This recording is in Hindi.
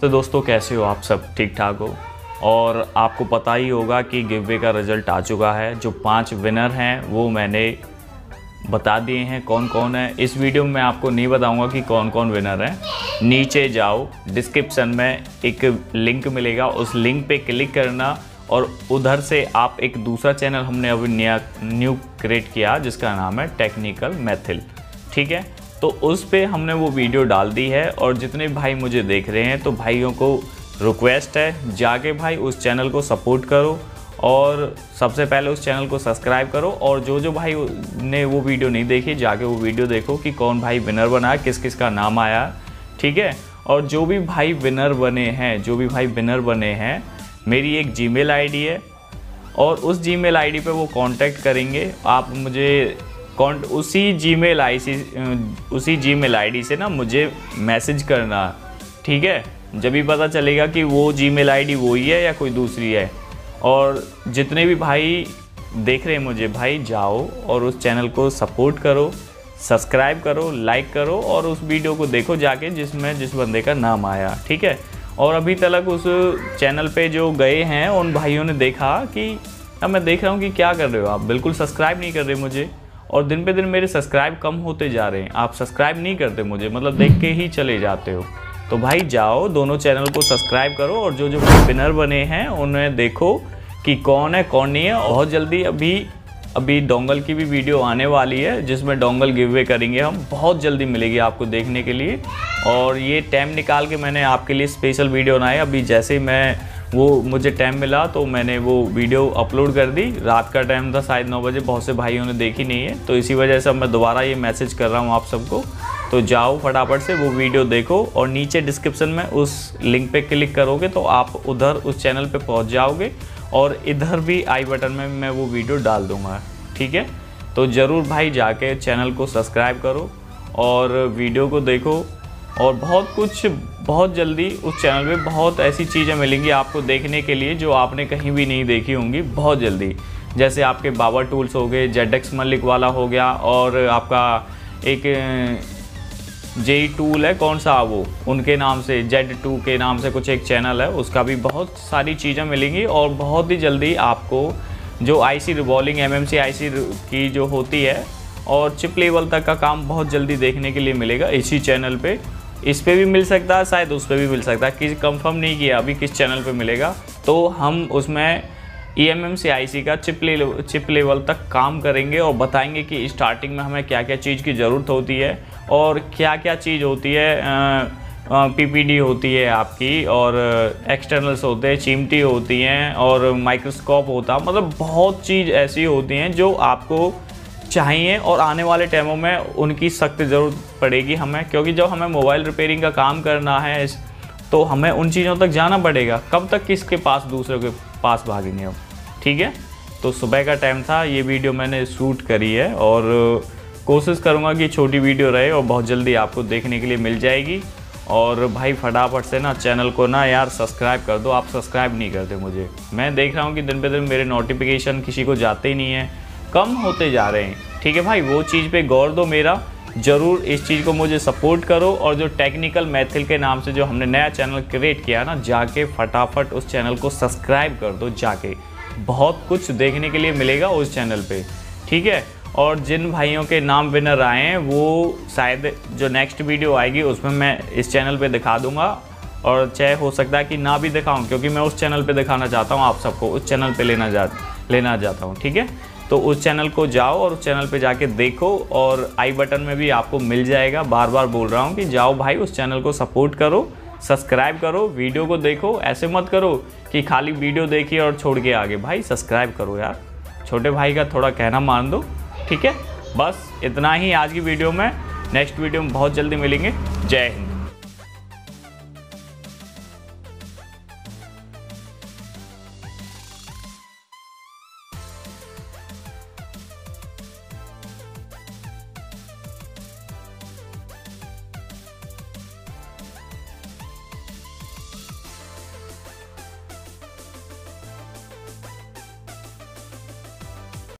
तो दोस्तों, कैसे हो आप सब? ठीक ठाक हो? और आपको पता ही होगा कि गिवे का रिज़ल्ट आ चुका है। जो पाँच विनर हैं, वो मैंने बता दिए हैं कौन कौन है। इस वीडियो में मैं आपको नहीं बताऊँगा कि कौन कौन विनर हैं। नीचे जाओ, डिस्क्रिप्शन में एक लिंक मिलेगा। उस लिंक पे क्लिक करना और उधर से आप एक दूसरा चैनल हमने अभी नया, न्यू क्रिएट किया, जिसका नाम है टेक्निकल मैथिल। ठीक है? तो उस पर हमने वो वीडियो डाल दी है और जितने भाई मुझे देख रहे हैं तो भाइयों को रिक्वेस्ट है, जाके भाई उस चैनल को सपोर्ट करो और सबसे पहले उस चैनल को सब्सक्राइब करो और जो जो भाई ने वो वीडियो नहीं देखी, जाके वो वीडियो देखो कि कौन भाई विनर बना किस किस का नाम आया, ठीक है? और जो भी भाई विनर बने हैं, जो भी भाई विनर बने हैं, मेरी एक जीमेल आईडी है और उस जीमेल आईडी पे वो कांटेक्ट करेंगे। आप मुझे कॉन्ट उसी जीमेल आई सी उसी जीमेल आईडी से ना मुझे मैसेज करना, ठीक है? जब भी पता चलेगा कि वो जीमेल आईडी वही है या कोई दूसरी है। और जितने भी भाई देख रहे हैं मुझे, भाई जाओ और उस चैनल को सपोर्ट करो, सब्सक्राइब करो, लाइक करो और उस वीडियो को देखो जाके जिसमें, जिस बंदे का नाम आया, ठीक है? और अभी तक उस चैनल पे जो गए हैं, उन भाइयों ने देखा कि, अब मैं देख रहा हूँ कि क्या कर रहे हो आप, बिल्कुल सब्सक्राइब नहीं कर रहे मुझे। और दिन पे दिन मेरे सब्सक्राइब कम होते जा रहे हैं। आप सब्सक्राइब नहीं करते मुझे मतलब देख के ही चले जाते हो। तो भाई जाओ, दोनों चैनल को सब्सक्राइब करो और जो जो विनर बने हैं, उन्हें देखो कि कौन है, कौन नहीं है। बहुत जल्दी अभी अभी डोंगल की भी वीडियो आने वाली है, जिसमें डोंगल गिव अवे करेंगे हम। बहुत जल्दी मिलेगी आपको देखने के लिए। और ये टाइम निकाल के मैंने आपके लिए स्पेशल वीडियो बनाई अभी जैसे ही मैं वो मुझे टाइम मिला तो मैंने वो वीडियो अपलोड कर दी। रात का टाइम था शायद नौ बजे। बहुत से भाइयों ने देखी नहीं है। तो इसी वजह से मैं दोबारा ये मैसेज कर रहा हूँ आप सबको। तो जाओ फटाफट से वो वीडियो देखो और नीचे डिस्क्रिप्शन में उस लिंक पे क्लिक करोगे तो आप उधर उस चैनल पे पहुँच जाओगे और इधर भी आई बटन में मैं वो वीडियो डाल दूँगा। ठीक है? तो ज़रूर भाई जाके चैनल को सब्सक्राइब करो और वीडियो को देखो। और बहुत कुछ, बहुत जल्दी उस चैनल पे बहुत ऐसी चीज़ें मिलेंगी आपको देखने के लिए जो आपने कहीं भी नहीं देखी होंगी, बहुत जल्दी। जैसे आपके बाबा टूल्स हो गए जेड एक्स मलिक वाला हो गया और आपका एक जे टूल है, कौन सा वो? उनके नाम से जेड टू के नाम से कुछ एक चैनल है, उसका भी बहुत सारी चीज़ें मिलेंगी और बहुत ही जल्दी आपको जो आईसी रिवॉल्विंग एमएमसी आईसी की जो होती है और चिप लेवल तक का काम बहुत जल्दी देखने के लिए मिलेगा इसी चैनल पे। इस पर भी मिल सकता है शायद उस पर भी मिल सकता। है किसी कंफर्म नहीं किया, अभी किस चैनल पे मिलेगा। तो हम उसमें ई एम एम सी आई सी का चिप ले चिप लेवल तक काम करेंगे और बताएँगे कि स्टार्टिंग में हमें क्या क्या चीज़ की ज़रूरत होती है और क्या क्या चीज़ होती है पीपीडी होती है आपकी और एक्सटर्नल्स होते हैं, चिमटी होती हैं और माइक्रोस्कोप होता। मतलब बहुत चीज़ ऐसी होती हैं जो आपको चाहिए और आने वाले टाइमों में उनकी सख्त ज़रूरत पड़ेगी हमें, क्योंकि जब हमें मोबाइल रिपेयरिंग का काम करना है तो हमें उन चीज़ों तक जाना पड़ेगा। कब तक किसके पास, दूसरे के पास भागेंगे हम? ठीक है? तो सुबह का टाइम था, ये वीडियो मैंने शूट करी है और कोशिश करूँगा कि छोटी वीडियो रहे और बहुत जल्दी आपको देखने के लिए मिल जाएगी। और भाई, फटाफट से ना चैनल को ना यार सब्सक्राइब कर दो। आप सब्सक्राइब नहीं करते मुझे। मैं देख रहा हूँ कि दिन पे दिन मेरे नोटिफिकेशन किसी को जाते ही नहीं है। कम होते जा रहे हैं। ठीक है भाई, वो चीज़ पे गौर दो मेरा। ज़रूर इस चीज़ को मुझे सपोर्ट करो और जो टेक्निकल मैथिल के नाम से जो हमने नया चैनल क्रिएट किया ना, जाके फटाफट उस चैनल को सब्सक्राइब कर दो जाके। बहुत कुछ देखने के लिए मिलेगा उस चैनल पे। ठीक है? और जिन भाइयों के नाम विनर आए हैं, वो शायद जो नेक्स्ट वीडियो आएगी, उसमें मैं इस चैनल पे दिखा दूँगा। और चाहे हो सकता है कि ना भी दिखाऊँ, क्योंकि मैं उस चैनल पे दिखाना चाहता हूँ, आप सबको उस चैनल पे लेना जा, लेना चाहता हूँ। ठीक है? तो उस चैनल को जाओ और उस चैनल पे जाके देखो और आई बटन में भी आपको मिल जाएगा। बार बार बोल रहा हूँ कि जाओ भाई, उस चैनल को सपोर्ट करो, सब्सक्राइब करो, वीडियो को देखो, ऐसे मत करो कि खाली वीडियो देखिए और छोड़ के आगे। भाई, सब्सक्राइब करो यार। छोटे भाई का थोड़ा कहना मान दो, ठीक है? बस इतना ही आज की वीडियो में। नेक्स्ट वीडियो में बहुत जल्दी मिलेंगे। जय हिंद।